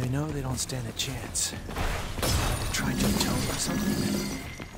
They know they don't stand a chance. They're trying to tell me something?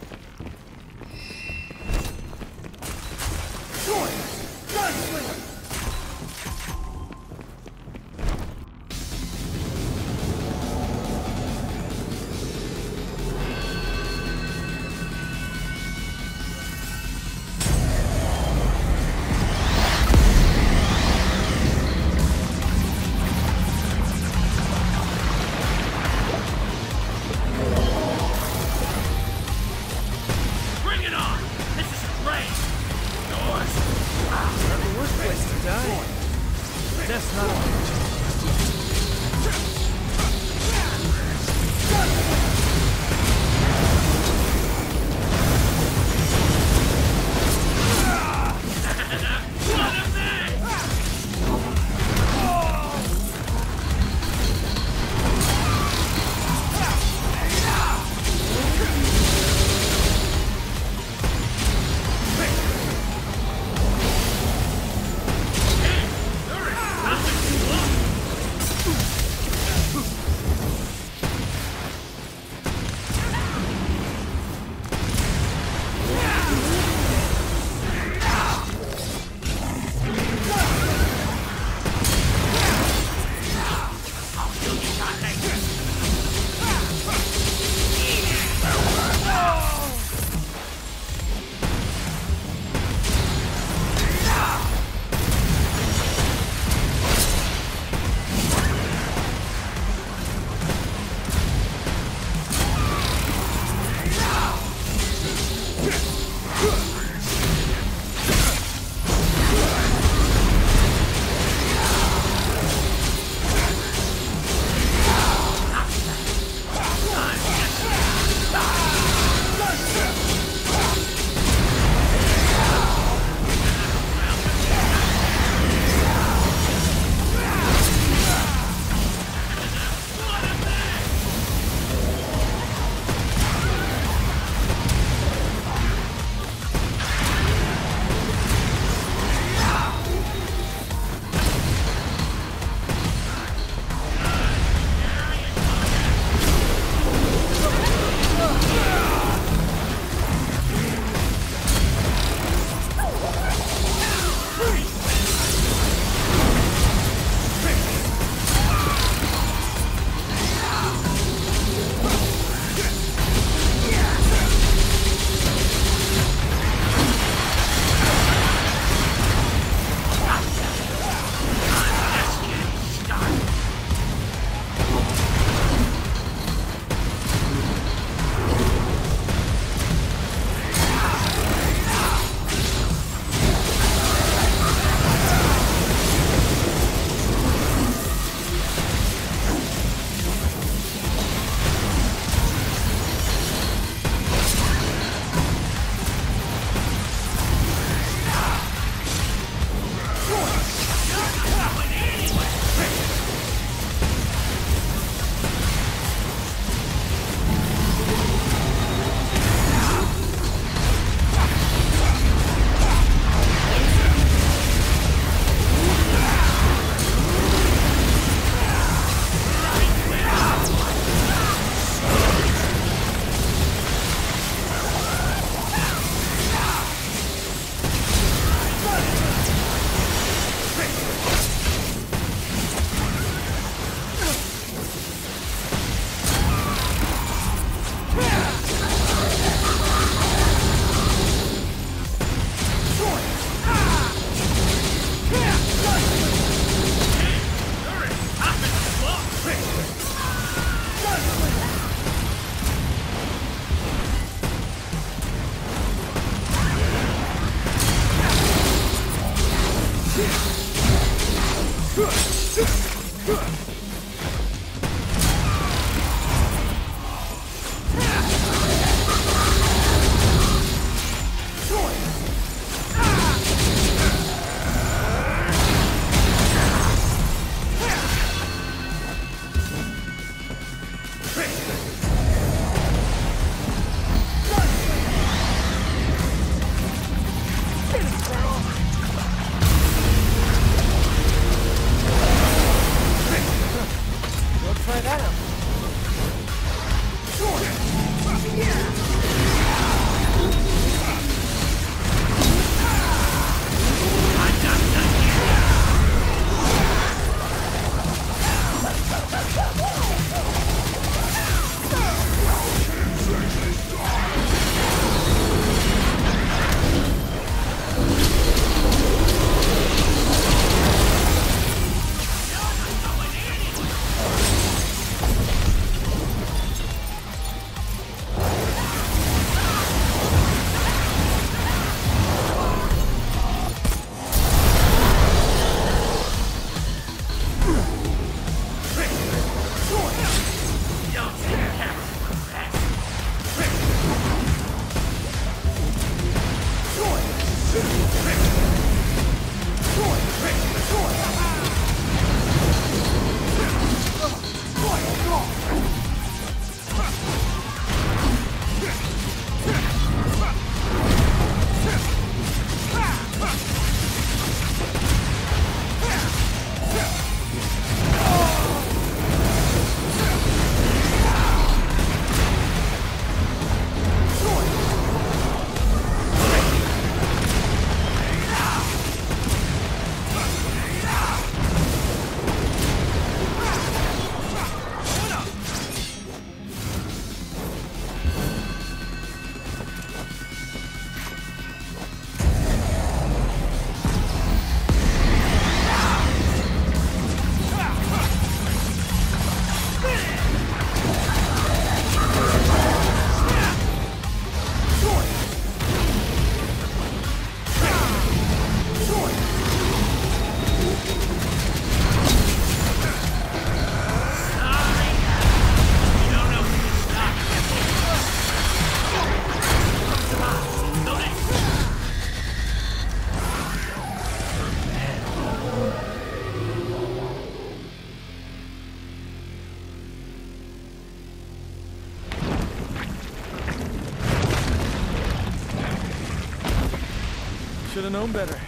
Have known better.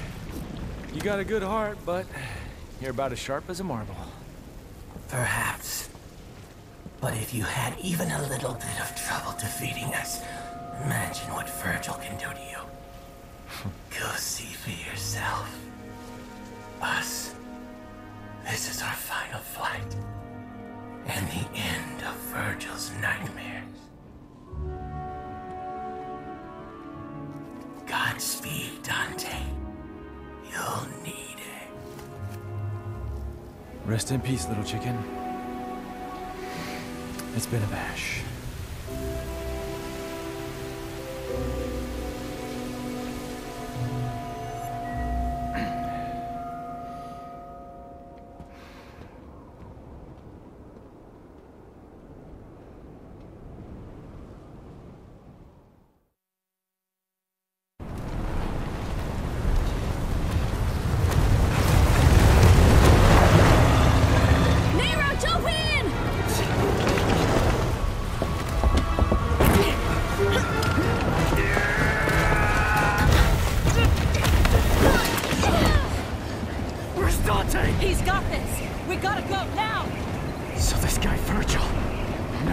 You got a good heart, but you're about as sharp as a marble. Perhaps. But if you had even a little bit of trouble defeating us, imagine what Virgil can do to you. Go see for yourself. Us. This is our final flight. And the end of Virgil's nightmares. Godspeed, Dante. You'll need it. Rest in peace, little chicken. It's been a bash.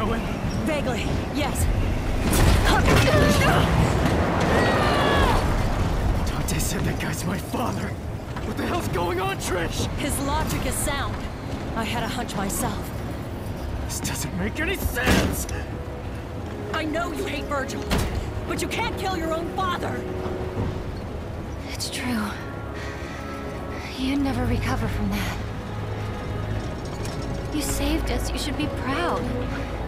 Know? Vaguely, yes. Dante said that guy's my father. What the hell's going on, Trish? His logic is sound. I had a hunch myself. This doesn't make any sense. I know you hate Virgil, but you can't kill your own father. It's true. You'd never recover from that. You saved us. You should be proud.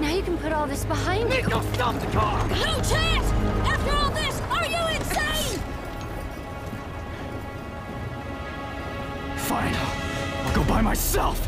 Now you can put all this behind you. Nico, stop the car! No chance! After all this, are you insane? Fine. I'll go by myself.